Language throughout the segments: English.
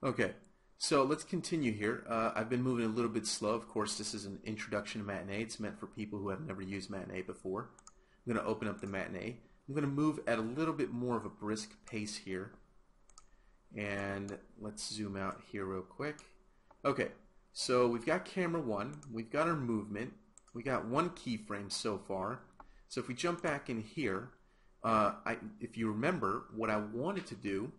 Okay, so let's continue here. Uh, I've been moving a little bit slow. Of course, this is an introduction to Matinee. It's meant for people who have never used Matinee before. I'm going to open up the Matinee. I'm going to move at a little bit more of a brisk pace here. And let's zoom out here real quick. Okay, so we've got camera one. We've got our movement. We got one keyframe so far. So if we jump back in here, uh, I, if you remember, what I wanted to do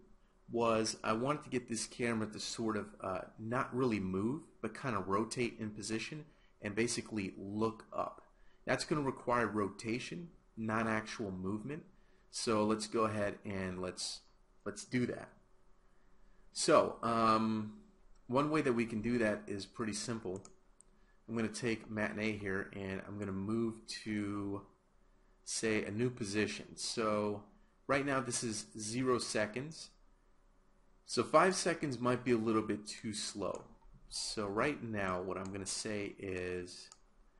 was I wanted to get this camera to sort of uh, not really move, but kind of rotate in position and basically look up. That's going to require rotation, not actual movement. So let's go ahead and let's let's do that. So um, one way that we can do that is pretty simple. I'm going to take matinee here and I'm going to move to say a new position. So right now this is zero seconds so five seconds might be a little bit too slow. So right now what I'm going to say is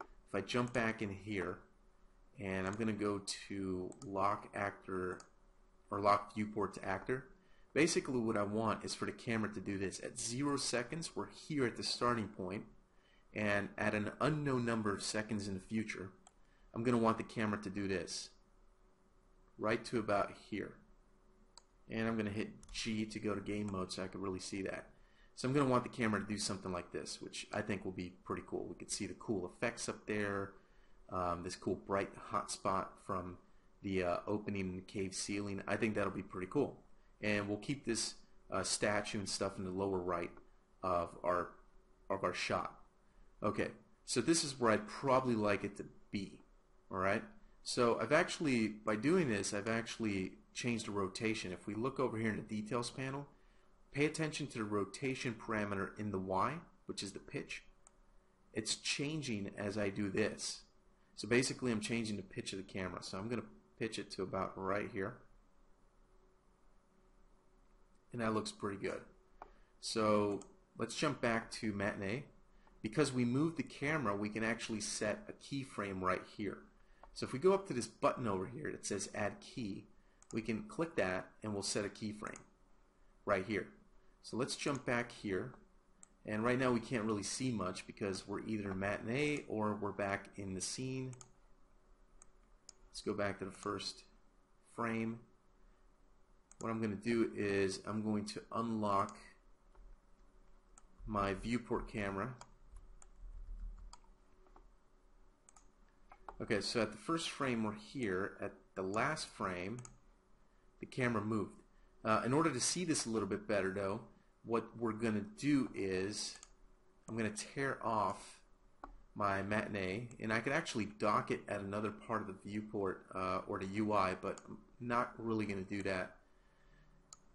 if I jump back in here and I'm going to go to lock actor or lock viewport to actor basically what I want is for the camera to do this. At zero seconds we're here at the starting point and at an unknown number of seconds in the future I'm going to want the camera to do this. Right to about here and I'm going to hit G to go to game mode so I can really see that. So I'm going to want the camera to do something like this, which I think will be pretty cool. We can see the cool effects up there, um, this cool bright hot spot from the uh, opening in the cave ceiling. I think that'll be pretty cool. And we'll keep this uh, statue and stuff in the lower right of our of our shot. Okay, so this is where I'd probably like it to be. All right. So I've actually, by doing this, I've actually change the rotation. If we look over here in the details panel, pay attention to the rotation parameter in the Y, which is the pitch. It's changing as I do this. So basically I'm changing the pitch of the camera. So I'm going to pitch it to about right here. And that looks pretty good. So let's jump back to Matinee. Because we moved the camera, we can actually set a keyframe right here. So if we go up to this button over here that says Add Key, we can click that and we'll set a keyframe right here. So let's jump back here. And right now we can't really see much because we're either matinee or we're back in the scene. Let's go back to the first frame. What I'm going to do is I'm going to unlock my viewport camera. Okay, so at the first frame we're here. At the last frame, the camera moved. Uh, in order to see this a little bit better though, what we're going to do is I'm going to tear off my matinee and I could actually dock it at another part of the viewport uh, or the UI but I'm not really going to do that.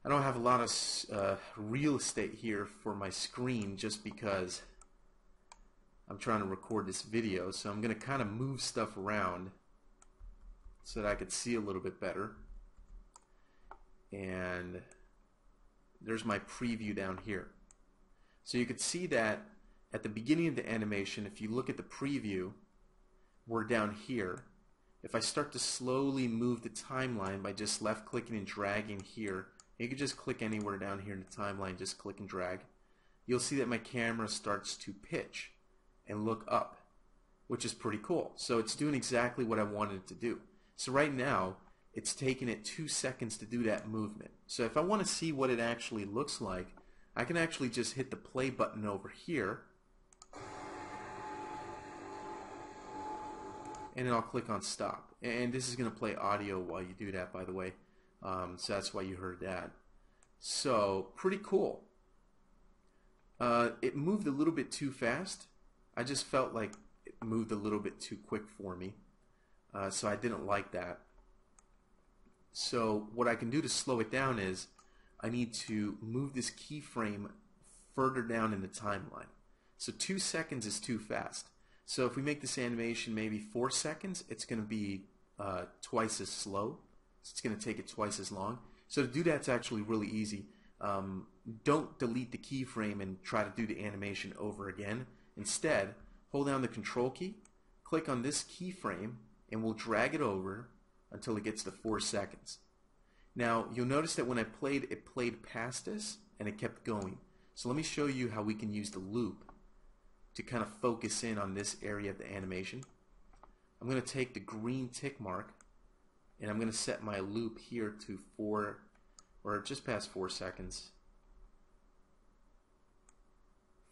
I don't have a lot of uh, real estate here for my screen just because I'm trying to record this video so I'm going to kind of move stuff around so that I could see a little bit better and there's my preview down here. So you could see that at the beginning of the animation, if you look at the preview, we're down here. If I start to slowly move the timeline by just left clicking and dragging here, you can just click anywhere down here in the timeline, just click and drag, you'll see that my camera starts to pitch and look up, which is pretty cool. So it's doing exactly what I wanted it to do. So right now, it's taken it two seconds to do that movement. So if I want to see what it actually looks like, I can actually just hit the play button over here and then I'll click on stop. And this is going to play audio while you do that, by the way. Um, so that's why you heard that. So pretty cool. Uh, it moved a little bit too fast. I just felt like it moved a little bit too quick for me. Uh, so I didn't like that. So what I can do to slow it down is I need to move this keyframe further down in the timeline. So two seconds is too fast. So if we make this animation maybe four seconds, it's going to be uh, twice as slow. It's going to take it twice as long. So to do that's actually really easy. Um, don't delete the keyframe and try to do the animation over again. Instead, hold down the control key, click on this keyframe, and we'll drag it over until it gets to 4 seconds. Now, you'll notice that when I played, it played past us and it kept going. So let me show you how we can use the loop to kind of focus in on this area of the animation. I'm going to take the green tick mark and I'm going to set my loop here to 4 or just past 4 seconds.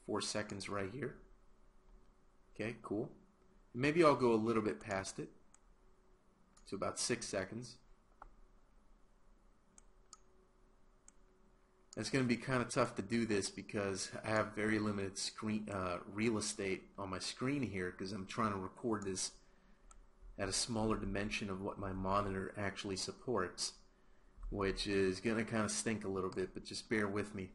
4 seconds right here. Okay, cool. Maybe I'll go a little bit past it to about 6 seconds. It's going to be kind of tough to do this because I have very limited screen uh, real estate on my screen here because I'm trying to record this at a smaller dimension of what my monitor actually supports which is going to kind of stink a little bit but just bear with me.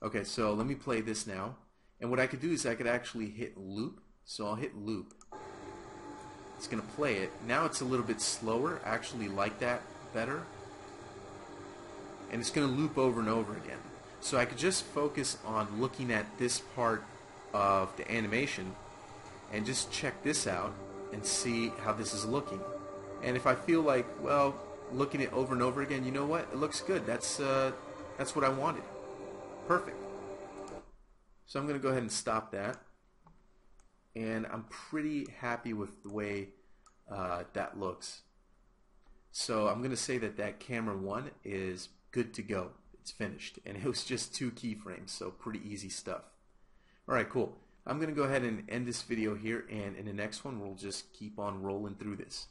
Okay so let me play this now and what I could do is I could actually hit loop so I'll hit loop it's going to play it. Now it's a little bit slower. I actually like that better and it's going to loop over and over again. So I could just focus on looking at this part of the animation and just check this out and see how this is looking. And if I feel like, well, looking it over and over again, you know what? It looks good. That's uh, that's what I wanted. Perfect. So I'm going to go ahead and stop that. And I'm pretty happy with the way uh, that looks. So I'm going to say that that camera one is good to go. It's finished. And it was just two keyframes, so pretty easy stuff. Alright, cool. I'm going to go ahead and end this video here, and in the next one, we'll just keep on rolling through this.